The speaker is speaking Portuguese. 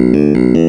Música